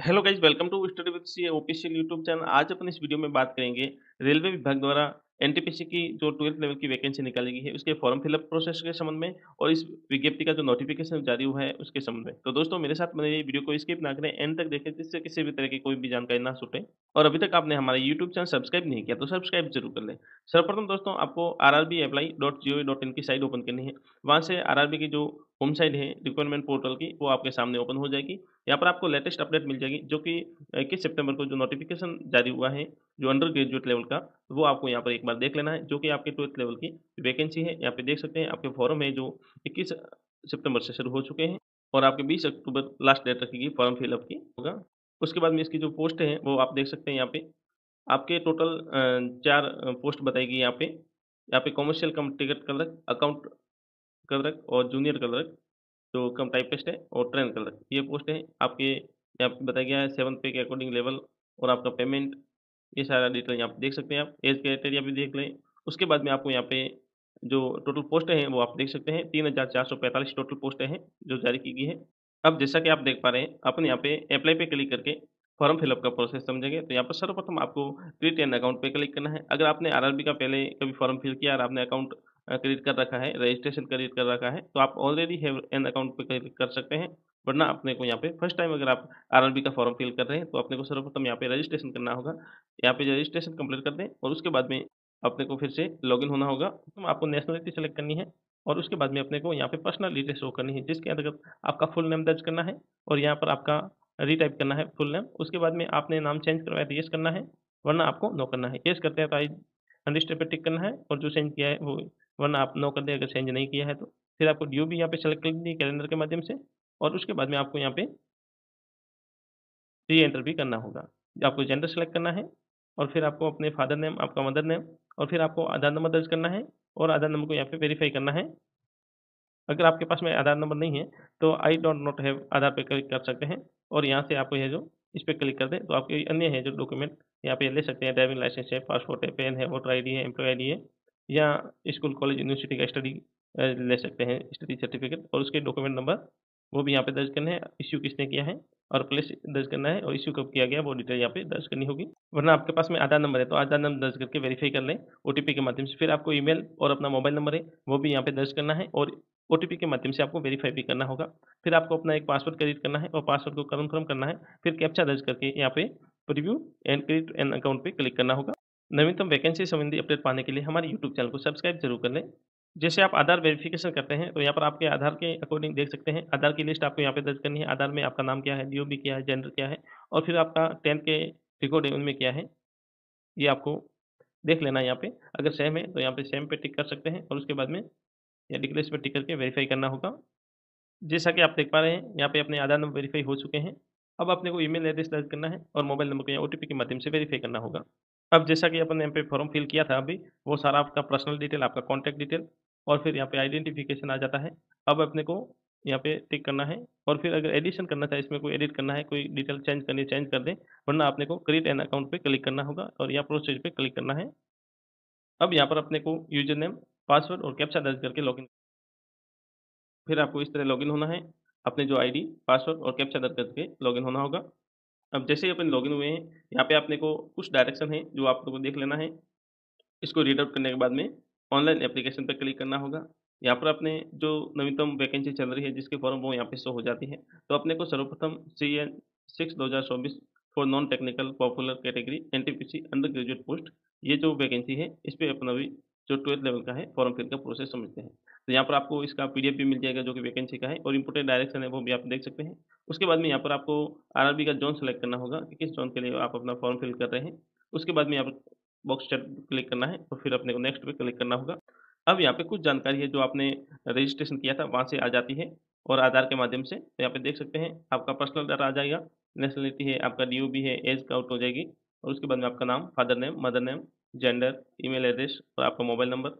Hello guys welcome to study with C official YouTube channel आज अपन इस video में बात करेंगे रेलवे विभाग द्वारा एनटीपीसी की जो ट्वेल्थ लेवल की वैकेंसी निकाली गई है, उसके फॉर्म फिलअप प्रोसेस के संबंध में और इस विज्ञप्ति का जो नोटिफिकेशन जारी हुआ है उसके संबंध में। तो दोस्तों, मेरे साथ मेरे वीडियो को स्किप ना करें एंड तक देखें, जिससे किसी भी तरह की कोई भी जानकारी ना छूटे। और अभी तक आपने हमारा यूट्यूब चैनल सब्सक्राइब नहीं किया तो सब्सक्राइब ज़रूर कर लें। सर्वप्रथम दोस्तों, आपको R R B dot G O dot की साइट ओपन करनी है। वहाँ से आर आर बी की जो होम साइट है रिक्वायरमेंट पोर्टल की, वो आपके सामने ओपन हो जाएगी। यहाँ पर आपको लेटेस्ट अपडेट मिल जाएगी, जो कि इक्कीस सितंबर को जो नोटिफिकेशन जारी हुआ है। जो अंडर ग्रेजुएट लेवल का, वो आपको यहाँ पर एक बार देख लेना है, जो कि आपके ट्वेल्थ लेवल की वैकेंसी है। यहाँ पे देख सकते हैं, आपके फॉर्म है जो इक्कीस सितंबर से शुरू हो चुके हैं और आपके बीस अक्टूबर लास्ट डेट रखेगी फॉर्म फिलअप की होगा। उसके बाद में इसकी जो पोस्ट है, वो आप देख सकते हैं यहाँ पे। आपके टोटल चार पोस्ट बताएगी यहाँ पे। यहाँ पे commercial cum ticket clerk account clerk और जूनियर कलर जो कम टाइपिस्ट है, और ट्रेन कलर ये पोस्ट है। आपके यहाँ पे बताया गया है सेवन पे के अकॉर्डिंग लेवल और आपका पेमेंट ये सारा डिटेल यहाँ पे देख सकते हैं आप, एज क्राइटेरिया भी देख लें। उसके बाद में आपको यहाँ पे जो टोटल पोस्ट हैं, वो आप देख सकते हैं। तीन हज़ार चार सौ पैंतालीस टोटल पोस्टें हैं जो जारी की गई है। अब जैसा कि आप देख पा रहे हैं अपन यहाँ पे अप्लाई पे क्लिक करके फॉर्म फिलअप का प्रोसेस समझेंगे। तो यहाँ पर सर्वप्रथम आपको क्रिएट एन अकाउंट पे क्लिक करना है। अगर आपने आरआरबी का पहले कभी फॉर्म फिल किया और आपने अकाउंट क्रिएट कर रखा है, रजिस्ट्रेशन क्रिएट कर रखा है तो आप ऑलरेडी हैव एन अकाउंट पे क्लिक कर सकते हैं। वरना अपने को यहाँ पे फ़र्स्ट टाइम अगर आप आरआरबी का फॉर्म फिल कर रहे हैं तो अपने को सर्वप्रथम यहाँ पे रजिस्ट्रेशन करना होगा। यहाँ पे रजिस्ट्रेशन कंप्लीट कर दें और उसके बाद में अपने को फिर से लॉगिन होना होगा। तो आपको नेशनलिटी सेलेक्ट करनी है और उसके बाद में अपने को यहाँ पे पर्सनल डिटेल शो करनी है, जिसके अंतर्गत आपका फुल नेम दर्ज करना है और यहाँ पर आपका रीटाइप करना है फुल नेम उसके बाद में आपने नाम चेंज करवाया तो येस करना है, वरना आपको नो करना है। येस करते हैं तो आई अंडरस्टैंड पे टिक करना है और जो चेंज किया है वो, वरना आप नो कर दें, अगर चेंज नहीं किया है तो। फिर आपको ड्यू भी यहाँ पे सेलेक्ट कर दी कैलेंडर के माध्यम से। और उसके बाद में आपको यहाँ पे री एंटर भी करना होगा। आपको जेंडर सेलेक्ट करना है और फिर आपको अपने फादर नेम आपका मदर नेम और फिर आपको आधार नंबर दर्ज करना है और आधार नंबर को यहाँ पे वेरीफाई करना है। अगर आपके पास में आधार नंबर नहीं है तो I don't not have Aadhaar पे क्लिक कर सकते हैं और यहाँ से आपको यह जो इस पर क्लिक कर दें तो आपके अन्य है जो डॉक्यूमेंट यहाँ पे ले सकते हैं ड्राइविंग लाइसेंस है पासपोर्ट है पेन है वोटर आईडी है एम्प्लॉय आई है या स्कूल कॉलेज यूनिवर्सिटी का स्टडी ले सकते हैं स्टडी सर्टिफिकेट और उसके डॉक्यूमेंट नंबर वो भी यहाँ पे दर्ज करने है। इश्यू किसने किया है? और प्लेस दर्ज करना है और इश्यू कब किया गया वो डिटेल यहाँ पे दर्ज करनी होगी। वरना आपके पास में आधार नंबर है तो आधार नंबर दर्ज करके वेरीफाई कर लें ओ के माध्यम से। फिर आपको ईमेल और अपना मोबाइल नंबर है, वो भी यहाँ पे दर्ज करना है और ओटीपी के माध्यम से आपको वेरीफाई भी करना होगा। फिर आपको अपना एक पासवर्ड क्रिएट करना है और पासवर्ड को कन्फर्म करना है। फिर कैप्चा दर्ज करके यहाँ पे preview and create an account पे क्लिक करना होगा। नवीनतम वैकेंसी संबंधी अपडेट पाने के लिए हमारे यूट्यूब चैनल को सब्सक्राइब ज़रूर कर लें। जैसे आप आधार वेरिफिकेशन करते हैं तो यहाँ पर आपके आधार के अकॉर्डिंग देख सकते हैं। आधार की लिस्ट आपको यहाँ पे दर्ज करनी है। आधार में आपका नाम क्या है डी क्या है जेंडर क्या है, और फिर आपका टेंथ के रिकॉर्ड है, उनमें क्या है, ये आपको देख लेना है यहाँ पे। अगर सेम है तो यहाँ पे सेम पे टिक कर सकते हैं, और उसके बाद में या डिक्लेस पर टिक करके वेरीफाई करना होगा। जैसा कि आप देख पा रहे हैं, यहाँ पे अपने आधार नंबर वेरीफाई हो चुके हैं। अब अपने को ईमेल एड्रेस दर्ज करना है, और मोबाइल नंबर को या ओ के माध्यम से वेरीफाई करना होगा। अब जैसा कि अपन यहाँ पे फॉर्म फिल किया था अभी, वो सारा आपका पर्सनल डिटेल आपका कॉन्टैक्ट डिटेल और फिर यहाँ पे आइडेंटिफिकेशन आ जाता है। अब अपने को यहाँ पे टिक करना है और फिर अगर एडिशन करना चाहे, इसमें कोई एडिट करना है, कोई डिटेल चेंज करनी चेंज कर दें, वरना आपने को क्रिएट एन अकाउंट पे क्लिक करना होगा और यहाँ प्रोसेस पे क्लिक करना है। अब यहाँ पर अपने को यूज़र नेम पासवर्ड और कैप्चा दर्ज करके लॉगिन फिर आपको इस तरह लॉगिन होना है। अपने जो आईडी पासवर्ड और कैप्चा दर्ज करके लॉगिन होना होगा। अब जैसे ही अपन लॉगिन हुए हैं, यहाँ पे आपने को कुछ डायरेक्शन है जो आप लोगों को देख लेना है। इसको रीड आउट करने के बाद में ऑनलाइन एप्लीकेशन पर क्लिक करना होगा। यहाँ पर अपने जो नवीनतम वैकेंसी चल रही है, जिसके फॉर्म वो यहाँ पे शो हो जाती है। तो अपने को सर्वप्रथम सी एन सिक्स दो हज़ार चौबीस for non technical popular category N T P C undergraduate post ये जो वैकेंसी है, इस पर अपना भी जो ट्वेल्थ लेवल का है, फॉर्म फिल का प्रोसेस समझते हैं। तो यहाँ पर आपको इसका पीडीएफ भी मिल जाएगा जो कि वैकेंसी का है और इंपोर्टेंट डायरेक्शन है वो भी आप देख सकते हैं। उसके बाद में यहाँ पर आपको आरआरबी का जोन सेलेक्ट करना होगा कि किस जोन के लिए आप अपना फॉर्म फिल कर रहे हैं। उसके बाद में यहाँ पर बॉक्स चेक क्लिक करना है और फिर अपने को नेक्स्ट पे क्लिक करना होगा। अब यहाँ पे कुछ जानकारी है जो आपने रजिस्ट्रेशन किया था, वहाँ से आ जाती है और आधार के माध्यम से। तो यहाँ पे देख सकते हैं, आपका पर्सनल डाटा आ जाएगा, नेशनलिटी है, आपका डी है, एज काउंट हो जाएगी और उसके बाद में आपका नाम, father name, mother name gender email address और आपका मोबाइल नंबर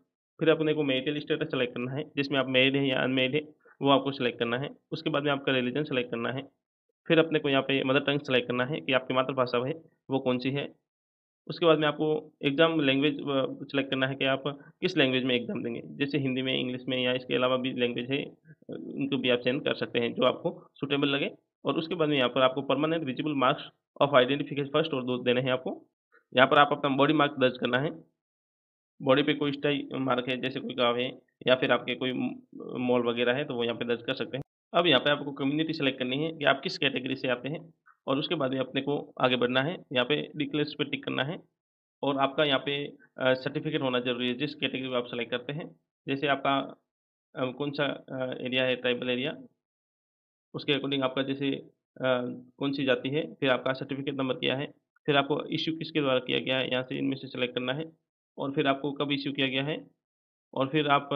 फिर अपने को मेरिटल स्टेटस सेलेक्ट करना है, जिसमें आप मेरिड है या अनमेरिड है, वो आपको सेलेक्ट करना है। उसके बाद में आपका रिलीजन सेलेक्ट करना है। फिर अपने को यहाँ पे मदर टंग सेलेक्ट करना है कि आपकी मातृभाषा है, वो कौन सी है। उसके बाद में आपको एग्ज़ाम लैंग्वेज सेलेक्ट करना है कि आप किस लैंग्वेज में एग्ज़ाम देंगे। जैसे हिंदी में, इंग्लिश में या इसके अलावा भी लैंग्वेज है, उनको भी आप चयन कर सकते हैं, जो आपको सुटेबल लगे। और उसके बाद में यहाँ पर आपको permanent visible marks of identification first और दो देने हैं आपको। यहाँ पर आप अपना बॉडी मार्क दर्ज करना है। बॉडी पे कोई स्टाई मार्क है, जैसे कोई गाँव है, या फिर आपके कोई मॉल वगैरह है तो वो यहाँ पे दर्ज कर सकते हैं। अब यहाँ पे आपको कम्युनिटी सेलेक्ट करनी है कि आप किस कैटेगरी से आते हैं, और उसके बाद में अपने को आगे बढ़ना है। यहाँ पे डिक्लेस पे टिक करना है, और आपका यहाँ पे सर्टिफिकेट होना ज़रूरी है, जिस कैटेगरी को आप सेलेक्ट करते हैं। जैसे आपका कौन सा एरिया है ट्राइबल एरिया उसके अकॉर्डिंग आपका जैसे कौन सी जाति है, फिर आपका सर्टिफिकेट नंबर क्या है फिर आपको इश्यू किसके द्वारा किया गया है? यहाँ से इनमें से सेलेक्ट करना है और फिर आपको कब इश्यू किया गया है? और फिर आप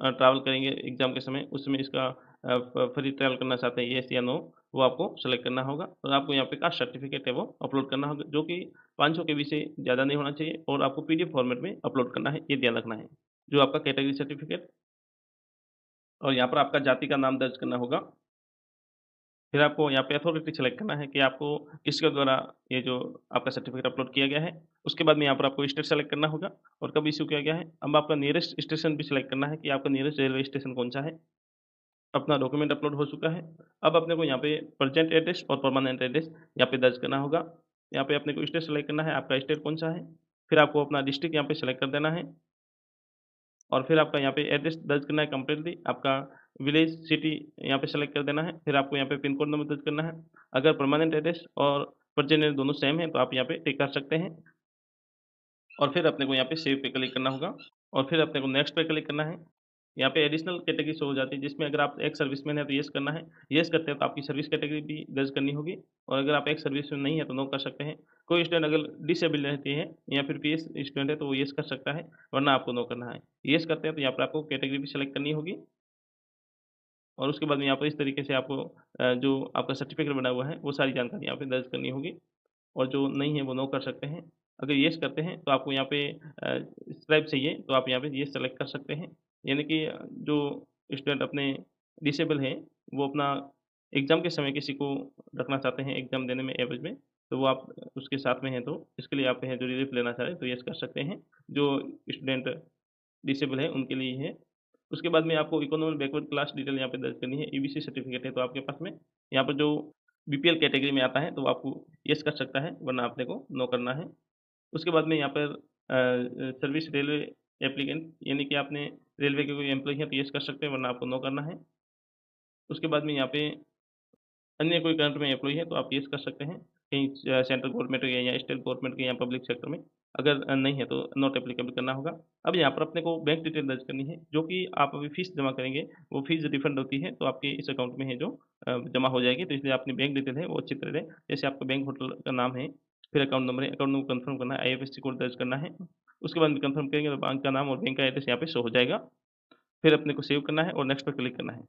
ट्रैवल करेंगे एग्ज़ाम के समय, उसमें इसका फ्री ट्रैवल करना चाहते हैं येस या नो वो आपको सेलेक्ट करना होगा और आपको यहाँ पे कास्ट सर्टिफिकेट है वो अपलोड करना होगा, जो कि 500 के बी से ज़्यादा नहीं होना चाहिए और आपको पीडीएफ फॉर्मेट में अपलोड करना है, ये ध्यान रखना है, जो आपका कैटेगरी सर्टिफिकेट और यहाँ पर आपका जाति का नाम दर्ज करना होगा फिर आपको यहाँ पे अथॉरिटी सेलेक्ट करना है कि आपको किसके द्वारा ये जो आपका सर्टिफिकेट अपलोड किया गया है, उसके बाद में यहाँ पर आपको स्टेट सेलेक्ट करना होगा और कब इश्यू किया गया है, अब आपका नियरेस्ट स्टेशन भी सिलेक्ट करना है कि आपका नियरेस्ट रेलवे स्टेशन कौन सा है। अपना डॉक्यूमेंट अपलोड हो चुका है, अब अपने को यहाँ पे प्रजेंट एड्रेस और परमानेंट एड्रेस यहाँ पे दर्ज करना होगा। यहाँ पे अपने को स्टेट सेलेक्ट करना है, आपका स्टेट कौन सा है, फिर आपको अपना डिस्ट्रिक्ट यहाँ पे सेलेक्ट कर देना है। और फिर आपका यहाँ पे एड्रेस दर्ज करना है कम्प्लीटली आपका विलेज सिटी यहाँ पे सेलेक्ट कर देना है, फिर आपको यहाँ पे पिन कोड नंबर दर्ज करना है। अगर परमानेंट एड्रेस और प्रजेंट दोनों सेम है तो आप यहाँ पे टिक कर सकते हैं। और फिर अपने को यहाँ पे सेव पे क्लिक करना होगा। और फिर अपने को नेक्स्ट पे क्लिक करना है। यहाँ पे एडिशनल कैटेगरी शो हो जाती है, जिसमें अगर आप एक सर्विस सर्विसमैन है तो येस करना है। येस करते हैं तो आपकी सर्विस कैटेगरी भी दर्ज करनी होगी और अगर आप एक सर्विसमैन नहीं है तो नो कर सकते हैं। कोई स्टूडेंट अगर डिसेबल रहती है या फिर पीएस स्टूडेंट है तो वो येस कर सकता है, वरना आपको नो करना है। येस करते हैं तो यहाँ पर आपको कैटेगरी भी सेलेक्ट करनी होगी और उसके बाद में यहाँ पर इस तरीके से आपको जो आपका सर्टिफिकेट बना हुआ है, वो सारी जानकारी यहाँ पे दर्ज करनी होगी और जो नहीं है वो नो कर सकते हैं। अगर येस करते हैं तो आपको यहाँ पे स्क्राइब चाहिए तो आप यहाँ पे ये सेलेक्ट कर सकते हैं। यानी कि जो स्टूडेंट अपने डिसेबल हैं, वो अपना एग्ज़ाम के समय किसी को रखना चाहते हैं एग्ज़ाम देने में एवरेज में तो वो आप उसके साथ में हैं तो इसके लिए आप जो रिलीफ लेना चाह रहे हैं तो येस कर सकते हैं। जो स्टूडेंट डिसेबल है, उनके लिए है। उसके बाद में आपको इकोनॉमिक बैकवर्ड क्लास डिटेल यहाँ पे दर्ज करनी है। ईबीसी सर्टिफिकेट है तो आपके पास में। यहाँ पर जो बीपीएल कैटेगरी में आता है तो आपको यस कर सकता है, वरना आपने को नो करना है। उसके बाद में यहाँ पर सर्विस रेलवे एप्लीकेंट यानी कि आपने रेलवे के कोई एम्प्लॉय हैं तो यस कर सकते हैं, वरना आपको नो करना है। उसके बाद में यहाँ पे अन्य कोई करंट में एम्प्लॉय है तो आप यस कर सकते हैं, कहीं सेंट्रल गवर्नमेंट के या स्टेट गवर्नमेंट के या पब्लिक सेक्टर में, अगर नहीं है तो नॉट एप्लीकेबल करना होगा। अब यहाँ पर अपने को बैंक डिटेल दर्ज करनी है, जो कि आप अभी फ़ीस जमा करेंगे, वो फ़ीस रिफंड होती है तो आपके इस अकाउंट में है जो जमा हो जाएगी तो इसलिए अपनी बैंक डिटेल है, वो अच्छी तरह जैसे आपका बैंक होटल का नाम है, फिर अकाउंट नंबर है अकाउंट नंबर कन्फर्म करना है आईएफएससी कोड दर्ज करना है। उसके बाद कन्फर्म करेंगे तो बैंक का नाम और बैंक का एड्रेस यहाँ पे शो हो जाएगा। फिर अपने को सेव करना है और नेक्स्ट पर क्लिक करना है।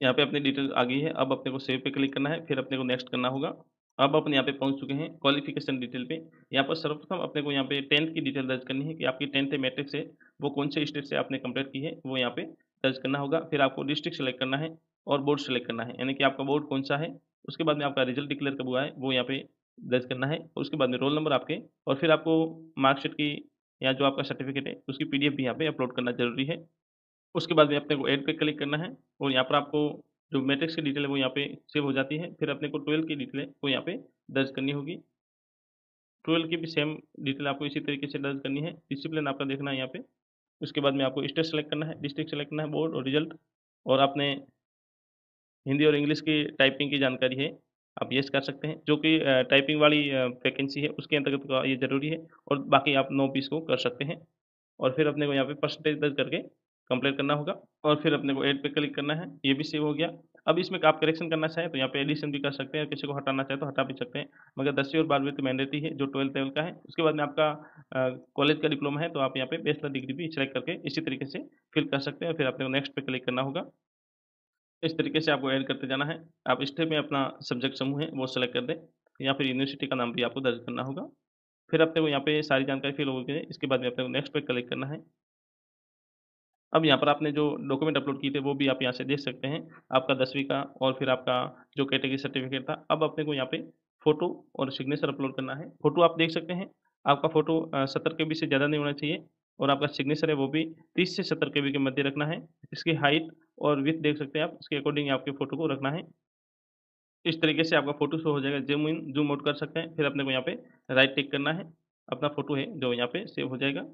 यहाँ पे अपनी डिटेल आ गई है, अब अपने को सेव पे क्लिक करना है, फिर अपने को नेक्स्ट करना होगा। अब अपने यहाँ पे पहुँच चुके हैं क्वालिफिकेशन डिटेल पे। यहाँ पर सर्वप्रथम अपने को यहाँ पे टेंथ की डिटेल दर्ज करनी है कि आपकी टेंथ है मैट्रिक से वो कौन से स्टेट से आपने कंप्लीट की है, वो यहाँ पे दर्ज करना होगा। फिर आपको डिस्ट्रिक्ट सेलेक्ट करना है और बोर्ड सेलेक्ट करना है, यानी कि आपका बोर्ड कौन सा है, उसके बाद में आपका रिज़ल्ट डिक्लेयर कब हुआ है, वो यहाँ पे दर्ज करना है। उसके बाद में रोल नंबर आपके, और फिर आपको मार्कशीट की या जो आपका सर्टिफिकेट है, उसकी पीडीएफ भी यहाँ पे अपलोड करना ज़रूरी है। उसके बाद में अपने को एड पे क्लिक करना है और यहाँ पर आपको जो मैट्रिक्स की डिटेल है, वो यहाँ पे सेव हो जाती है। फिर अपने को ट्वेल्व की डिटेल है, वो यहाँ पे दर्ज करनी होगी। ट्वेल्व की भी सेम डिटेल आपको इसी तरीके से दर्ज करनी है। डिसिप्लिन आपका देखना है यहाँ पे। उसके बाद में आपको स्टेट सेलेक्ट करना है डिस्ट्रिक्ट सेलेक्ट करना है बोर्ड और रिज़ल्ट और आपने हिंदी और इंग्लिश की टाइपिंग की जानकारी है। आप येस कर सकते हैं, जो कि टाइपिंग वाली वैकेंसी है, उसके अंतर्गत ये ज़रूरी है और बाकी आप नो पीस को कर सकते हैं और फिर अपने को यहाँ पे परसेंटेज दर्ज करके कंप्लीट करना होगा और फिर अपने को एड पे क्लिक करना है, ये भी सेव हो गया। अब इसमें आप करेक्शन करना चाहें तो यहाँ पे एडिशन भी कर सकते हैं, किसी को हटाना चाहे तो हटा भी सकते हैं, मगर दसवीं और बारहवीं तो मैंडेटरी है, जो ट्वेल्थ लेवल का है, उसके बाद में आपका कॉलेज का डिप्लोमा है तो आप यहाँ पे बेचलर डिग्री भी सिलेक्ट करके इसी तरीके से फिल कर सकते हैं फिर अपने को नेक्स्ट पे क्लिक करना होगा। इस तरीके से आपको ऐड करते जाना है। आप स्टेप में अपना सब्जेक्ट समूह है, वो सेलेक्ट कर दें। या फिर यूनिवर्सिटी का नाम भी आपको दर्ज करना होगा। फिर अपने को यहाँ पे सारी जानकारी फिल हो इसके बाद में अपने को नेक्स्ट पे क्लिक करना है। अब यहाँ पर आपने जो डॉक्यूमेंट अपलोड किए थे, वो भी आप यहाँ से देख सकते हैं। आपका दसवीं का और फिर आपका जो कैटेगरी सर्टिफिकेट था। अब अपने को यहाँ पे फ़ोटो और सिग्नेचर अपलोड करना है। फ़ोटो आप देख सकते हैं। आपका फ़ोटो सत्तर के बी से ज़्यादा नहीं होना चाहिए। और आपका सिग्नेचर है वो भी तीस से सत्तर के के मध्य रखना है। इसकी हाइट और विथ देख सकते हैं आप। इसके अकॉर्डिंग आपके फ़ोटो को रखना है। इस तरीके से आपका फ़ोटो शो हो जाएगा। जूम इन जूम आउट कर सकते हैं। फिर अपने को यहाँ पे राइट टिक करना है। अपना फ़ोटो है जो यहाँ पे सेव हो जाएगा।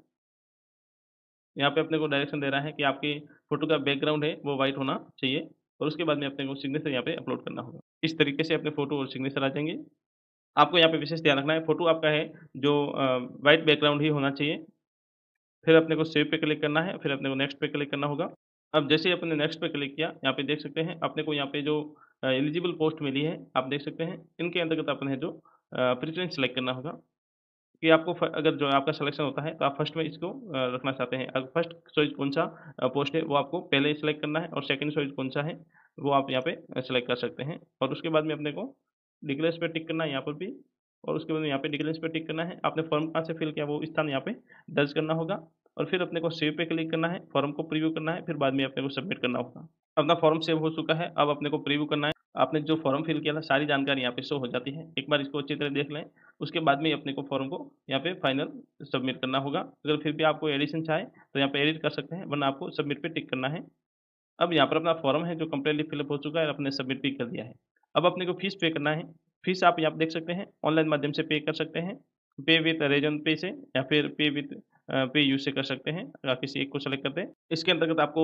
यहाँ पे अपने को डायरेक्शन दे रहा है कि आपके फ़ोटो का बैकग्राउंड है, वो वाइट होना चाहिए। और उसके बाद में अपने को सिग्नेचर यहाँ पे अपलोड करना होगा। इस तरीके से अपने फ़ोटो और सिग्नेचर आ जाएँगे। आपको यहाँ पे विशेष ध्यान रखना है। फ़ोटो आपका है जो वाइट बैकग्राउंड ही होना चाहिए। फिर अपने को सेव पे क्लिक करना है, फिर अपने को नेक्स्ट पे क्लिक करना होगा। अब जैसे ही अपने नेक्स्ट पे क्लिक किया, यहाँ पे देख सकते हैं, अपने को यहाँ पे जो एलिजिबल पोस्ट मिली है, आप देख सकते हैं, इनके अंतर्गत अपने जो प्रेफरेंस सेलेक्ट करना होगा। कि आपको अगर जो आपका सिलेक्शन होता है तो आप फ़र्स्ट में इसको रखना चाहते हैं। अगर फ़र्स्ट चॉइस कौन सा पोस्ट है, वो आपको पहले सेलेक्ट करना है, और सेकंड चॉइस कौन सा है, वो आप यहाँ पे सेलेक्ट कर सकते हैं। और उसके बाद में अपने को डिक्लेयर्स पे टिक करना है यहाँ पर भी और उसके बाद यहाँ पे डिक्लेयर्स पे टिक करना है। आपने फॉर्म कहाँ से फिल किया? वो स्थान यहाँ पे दर्ज करना होगा। और फिर अपने को सेव पे क्लिक करना है। फॉर्म को प्रीव्यू करना है। फिर बाद में अपने को सबमिट करना होगा। अपना फॉर्म सेव हो चुका है। अब अपने को प्रीव्यू करना है। आपने जो फॉर्म फिल किया था, सारी जानकारी यहाँ पे शो हो जाती है। एक बार इसको अच्छी तरह देख लें। उसके बाद में अपने को फॉर्म को यहाँ पे फाइनल सबमिट करना होगा। अगर फिर भी आपको एडिशन चाहे तो यहाँ पे एडिट कर सकते हैं, वरना आपको सबमिट पे टिक करना है। अब यहाँ पर अपना फॉर्म है, जो कम्प्लीटली फिलअप हो चुका है अपने सबमिट भी कर दिया है। अब अपने को फ़ीस पे करना है। फ़ीस आप यहाँ देख सकते हैं ऑनलाइन माध्यम से पे कर सकते हैं पे विथ रेजन पे से या फिर पे विथ पे यूज़ से कर सकते हैं, अगर किसी एक को सेलेक्ट करते हैं। इसके अंतर्गत आपको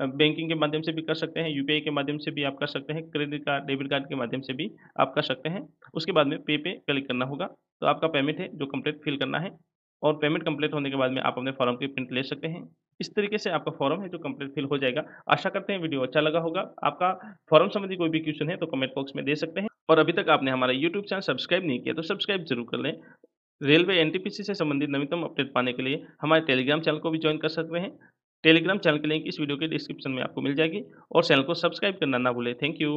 बैंकिंग के माध्यम से भी कर सकते हैं यूपीआई के माध्यम से भी आप कर सकते हैं क्रेडिट कार्ड डेबिट कार्ड के माध्यम से भी आप कर सकते हैं। उसके बाद में पे पे क्लिक करना होगा तो आपका पेमेंट है जो कंप्लीट फिल करना है, और पेमेंट कंप्लीट होने के बाद में आप अपने फॉर्म की प्रिंट ले सकते हैं। इस तरीके से आपका फॉर्म है जो कंप्लीट फिल हो जाएगा। आशा करते हैं वीडियो अच्छा लगा होगा। आपका फॉर्म संबंधी कोई भी क्वेश्चन है तो कमेंट बॉक्स में दे सकते हैं। और अभी तक आपने हमारा यूट्यूब चैनल सब्सक्राइब नहीं किया तो सब्सक्राइब ज़रूर कर लें। रेलवे एनटीपीसी से संबंधित नवीनतम अपडेट पाने के लिए हमारे टेलीग्राम चैनल को भी ज्वाइन कर सकते हैं। टेलीग्राम चैनल के लिंक इस वीडियो के डिस्क्रिप्शन में आपको मिल जाएगी और चैनल को सब्सक्राइब करना ना भूलें। Thank you